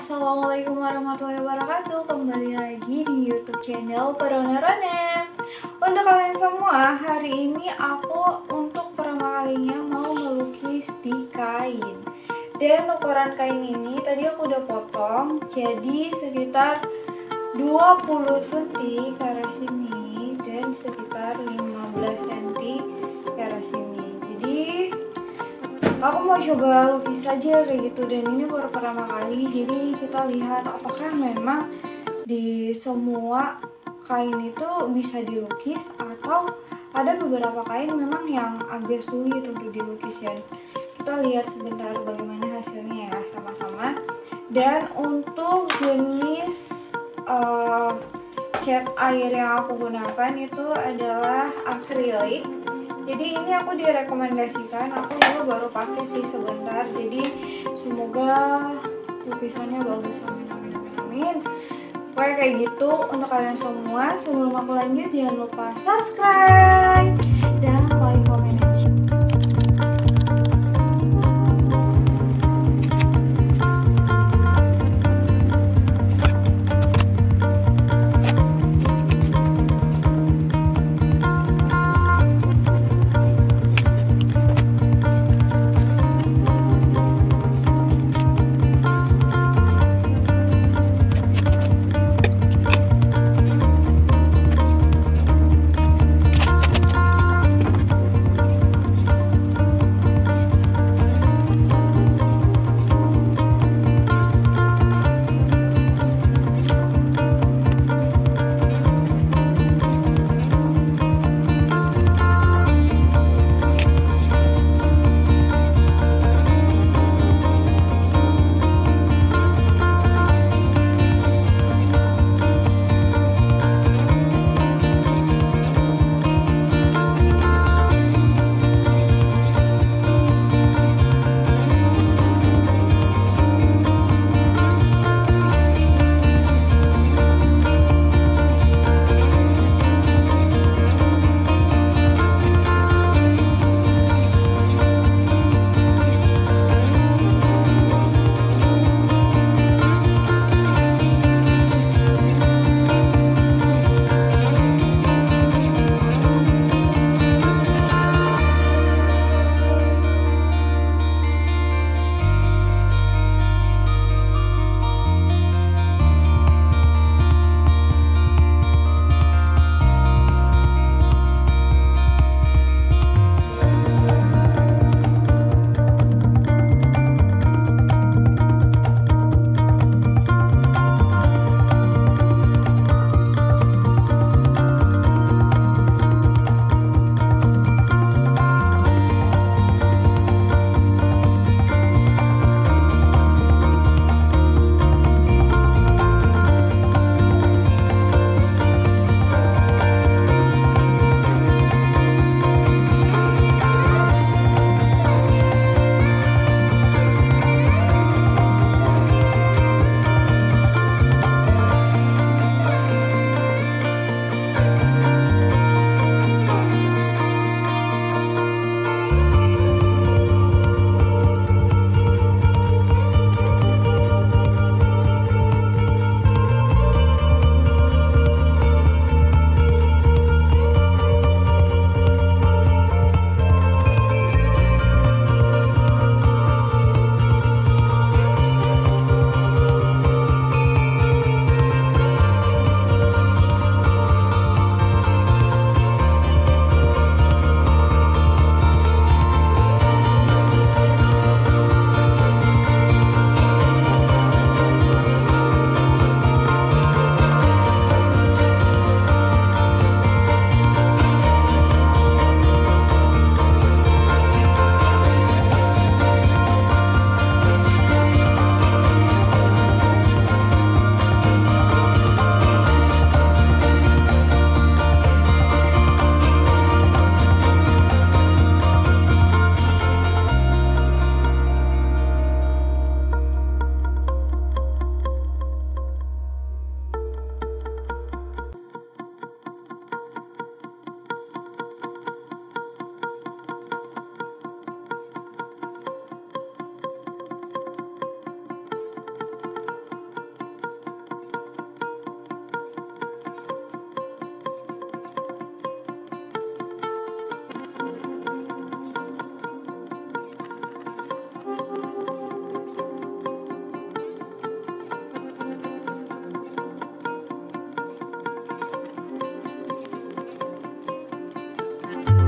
Assalamualaikum warahmatullahi wabarakatuh. Kembali lagi di youtube channel Perona Untuk kalian semua, hari ini aku untuk pertama kalinya mau melukis di kain. Dan ukuran kain ini tadi aku udah potong Jadi sekitar 20 cm ke sini Dan sekitar 15 aku mau coba lukis saja kayak gitu. Dan ini baru pertama kali jadi kita lihat apakah memang di semua kain itu bisa dilukis atau ada beberapa kain memang yang agak sulit untuk dilukis ya. Kita lihat sebentar bagaimana hasilnya ya sama-sama. Dan untuk jenis uh, cat air yang aku gunakan itu adalah akrilik jadi ini aku direkomendasikan aku dulu baru pakai sih sebentar. Jadi semoga lukisannya bagus. Amin amin amin. Amin pokoknya kayak gitu untuk kalian semua. Sebelum aku lanjut jangan lupa subscribe Bye.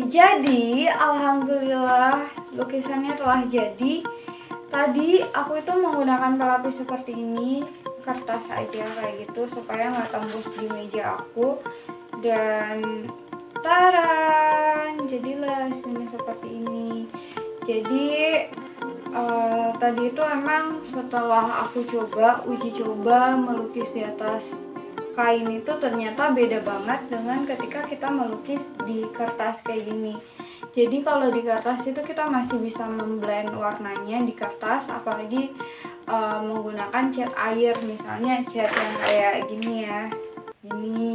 Jadi, alhamdulillah lukisannya telah jadi. Tadi aku itu menggunakan pelapis seperti ini, kertas aja kayak gitu supaya nggak tembus di meja aku. Dan taran, jadilah sini seperti ini. Jadi uh, tadi itu emang setelah aku coba uji coba melukis di atas kain itu ternyata beda banget dengan ketika kita melukis di kertas kayak gini. Jadi kalau di kertas itu kita masih bisa memblend warnanya di kertas apalagi uh, menggunakan cat air. Misalnya cat yang kayak gini ya. Ini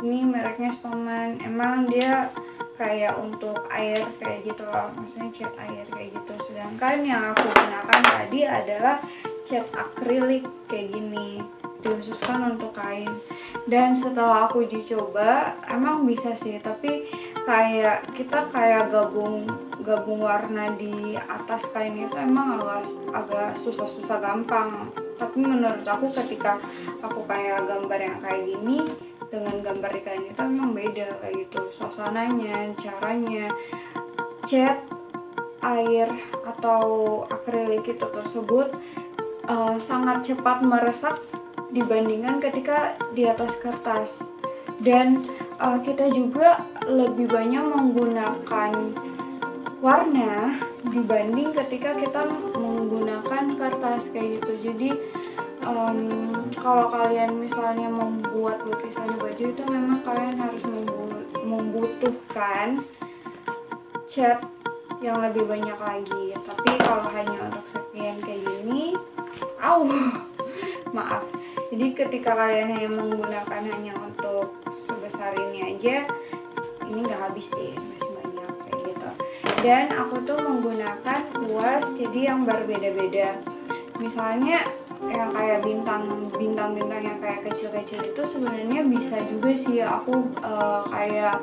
ini mereknya Stoman emang dia kayak untuk air kayak gitu loh. Maksudnya cat air kayak gitu. Sedangkan yang aku gunakan tadi adalah cat akrilik kayak gini dikhususkan untuk kain. Dan setelah aku uji coba emang bisa sih tapi kayak kita kayak gabung gabung warna di atas kain itu emang agak agak susah-susah gampang. Tapi menurut aku ketika aku kayak gambar yang kayak gini dengan gambar di kain itu emang beda kayak gitu. Suasananya caranya cat air atau akrilik itu tersebut uh, sangat cepat meresap dibandingkan ketika di atas kertas. Dan uh, kita juga lebih banyak menggunakan warna dibanding ketika kita menggunakan kertas kayak gitu. Jadi um, kalau kalian misalnya membuat lukisan baju itu memang kalian harus membutuhkan cat yang lebih banyak lagi. Tapi kalau hanya untuk sekian kayak gini au maaf jadi ketika kalian hanya menggunakan hanya untuk sebesar ini aja ini nggak habis sih masih banyak kayak gitu. Dan aku tuh menggunakan kuas jadi yang berbeda-beda. Misalnya yang kayak bintang bintang bintang yang kayak kecil-kecil itu sebenarnya bisa juga sih. Aku uh, kayak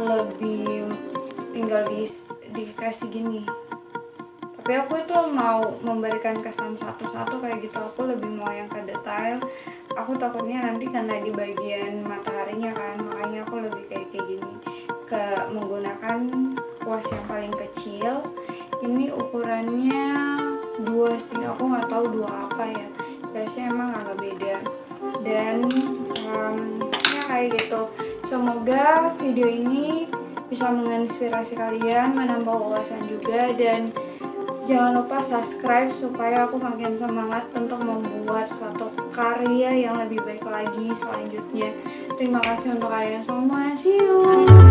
lebih tinggal di dikasih gini tapi aku itu mau memberikan kesan satu-satu kayak gitu. Aku lebih mau yang ke detail. Aku takutnya nanti karena di bagian mataharinya kan makanya aku lebih kayak kayak gini. Ke menggunakan kuas yang paling kecil. Ini ukurannya dua sih aku nggak tahu dua apa ya. Biasanya emang agak beda. Dan um, ya kayak gitu. Semoga video ini bisa menginspirasi kalian menambah wawasan juga dan Jangan lupa subscribe supaya aku makin semangat untuk membuat suatu karya yang lebih baik lagi selanjutnya. Terima kasih untuk kalian semua. See you.